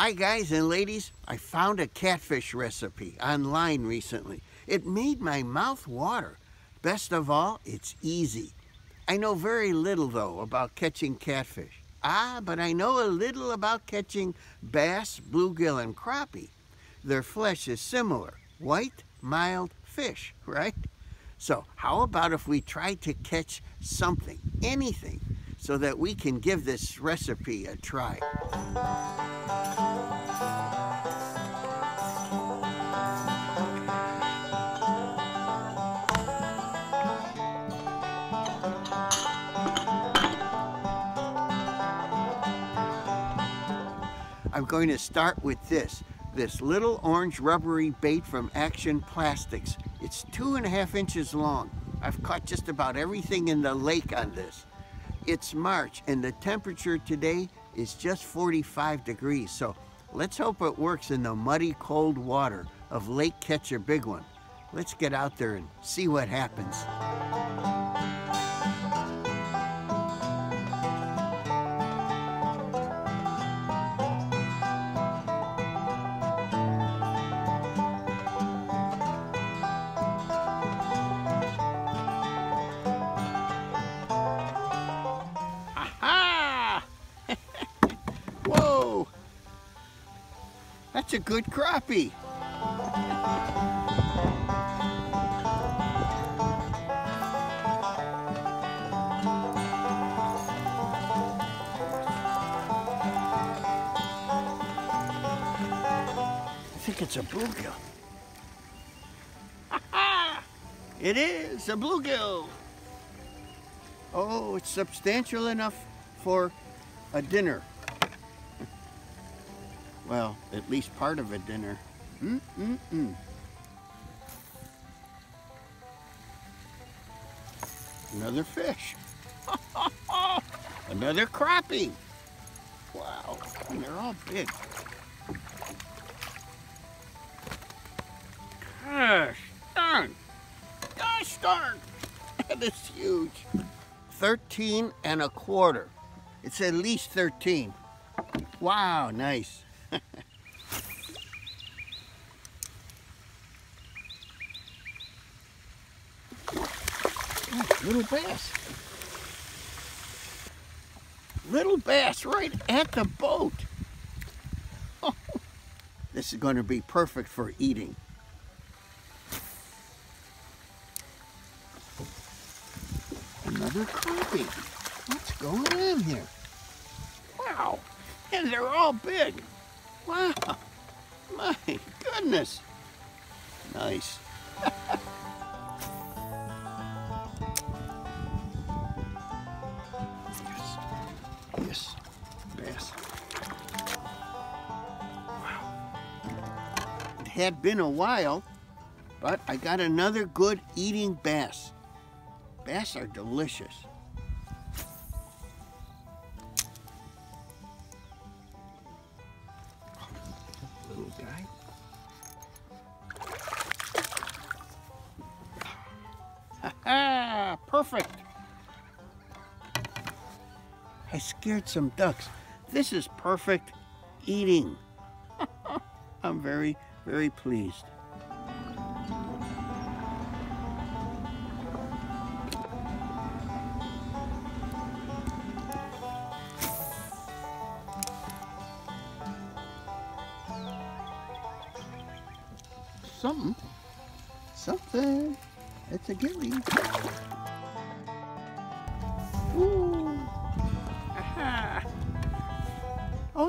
Hi, guys and ladies. I found a catfish recipe online recently. It made my mouth water. Best of all, it's easy. I know very little, though, about catching catfish. Ah, but I know a little about catching bass, bluegill, and crappie. Their flesh is similar white, mild fish, right? So, how about if we try to catch something, anything, so that we can give this recipe a try? I'm going to start with this, this little orange rubbery bait from Action Plastics. It's two and a half inches long. I've caught just about everything in the lake on this. It's March and the temperature today is just 45 degrees, so let's hope it works in the muddy cold water of Lake Catch a Big One. Let's get out there and see what happens. That's a good crappie. I think it's a bluegill. It is a bluegill. Oh, it's substantial enough for a dinner. Well, at least part of a dinner. Mm-mm-mm. Another fish. Another crappie. Wow, and they're all big. Gosh darn. Gosh darn. That is huge. 13 and a quarter. It's at least 13. Wow, nice. Little bass. Little bass right at the boat. This is going to be perfect for eating. Another crappie. What's going on here? Wow. And they're all big. Wow. My goodness. Nice. yes. Yes. Bass. Wow. It had been a while, but I got another good eating bass. Bass are delicious. I scared some ducks. This is perfect eating. I'm very, very pleased. Something. Something. It's a gilly.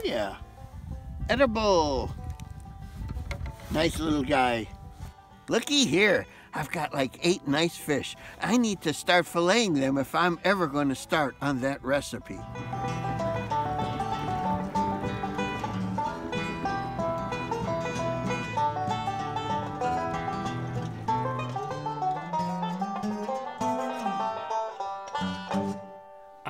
Yeah. Edible. Nice little guy. Looky here. I've got like eight nice fish. I need to start filleting them if I'm ever going to start on that recipe.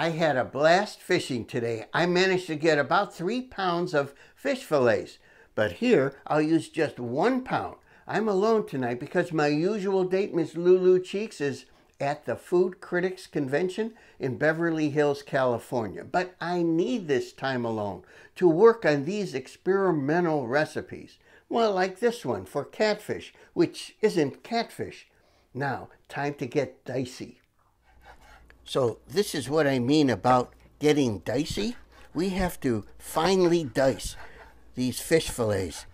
I had a blast fishing today. I managed to get about three pounds of fish fillets, but here I'll use just one pound. I'm alone tonight because my usual date, Miss Lulu Cheeks, is at the Food Critics Convention in Beverly Hills, California. But I need this time alone to work on these experimental recipes. Well, like this one for catfish, which isn't catfish. Now, time to get dicey. So this is what I mean about getting dicey. We have to finely dice these fish fillets.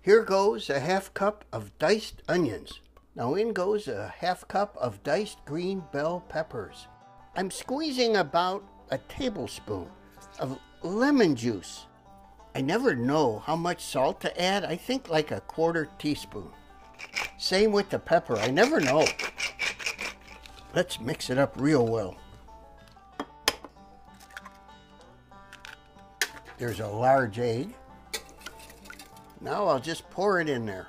Here goes a half cup of diced onions. Now in goes a half cup of diced green bell peppers. I'm squeezing about a tablespoon of lemon juice. I never know how much salt to add. I think like a quarter teaspoon. Same with the pepper. I never know. Let's mix it up real well. There's a large egg. Now I'll just pour it in there.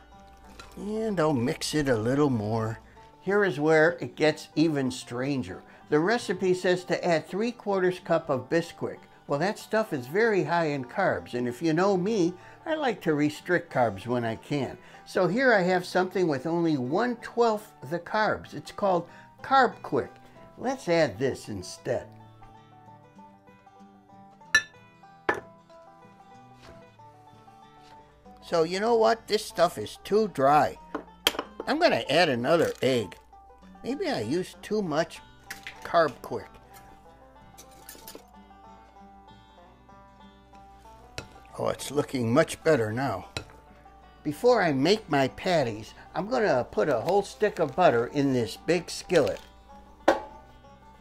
And I'll mix it a little more. Here is where it gets even stranger. The recipe says to add 3 quarters cup of Bisquick. Well, that stuff is very high in carbs, and if you know me, I like to restrict carbs when I can. So here I have something with only 1 12th the carbs. It's called Carbquik. Let's add this instead. So you know what? This stuff is too dry. I'm going to add another egg. Maybe I used too much Carbquik. Oh, it's looking much better now. Before I make my patties, I'm going to put a whole stick of butter in this big skillet.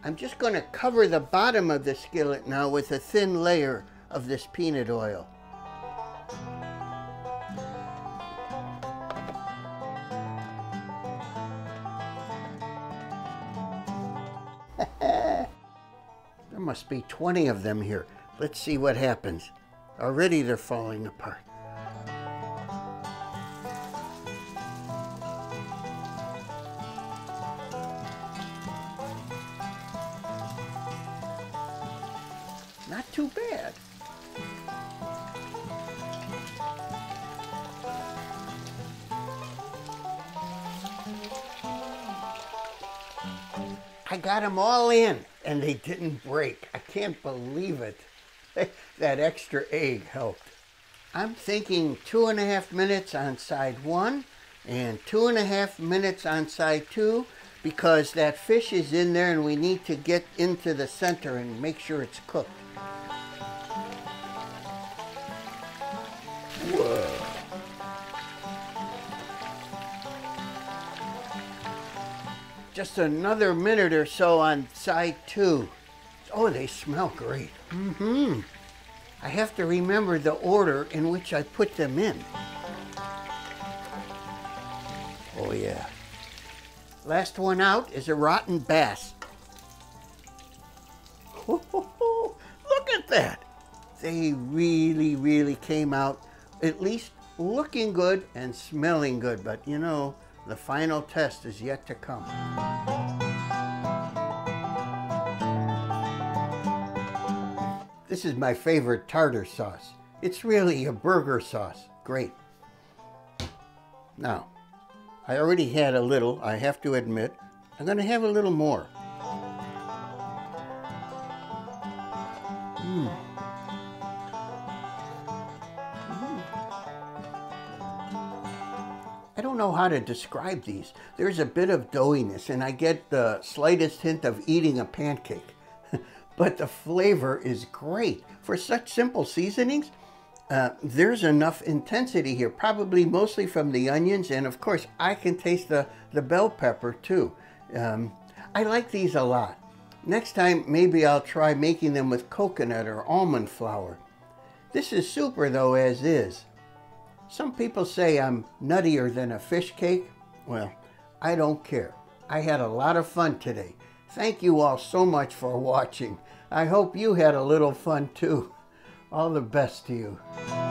I'm just going to cover the bottom of the skillet now with a thin layer of this peanut oil. there must be 20 of them here. Let's see what happens. Already they're falling apart. Not too bad. I got them all in and they didn't break. I can't believe it. that extra egg helped. I'm thinking two and a half minutes on side one and two and a half minutes on side two because that fish is in there and we need to get into the center and make sure it's cooked. Whoa. Just another minute or so on side two. Oh, they smell great. Mm-hmm. I have to remember the order in which I put them in. Oh, yeah. Last one out is a rotten bass. Look at that. They really, really came out at least looking good and smelling good. But you know, the final test is yet to come. This is my favorite tartar sauce. It's really a burger sauce. Great. Now, I already had a little, I have to admit. I'm going to have a little more. Mm. I don't know how to describe these. There's a bit of doughiness, and I get the slightest hint of eating a pancake but the flavor is great. For such simple seasonings, uh, there's enough intensity here, probably mostly from the onions, and of course, I can taste the, the bell pepper too. Um, I like these a lot. Next time, maybe I'll try making them with coconut or almond flour. This is super though, as is. Some people say I'm nuttier than a fish cake. Well, I don't care. I had a lot of fun today. Thank you all so much for watching. I hope you had a little fun too. All the best to you.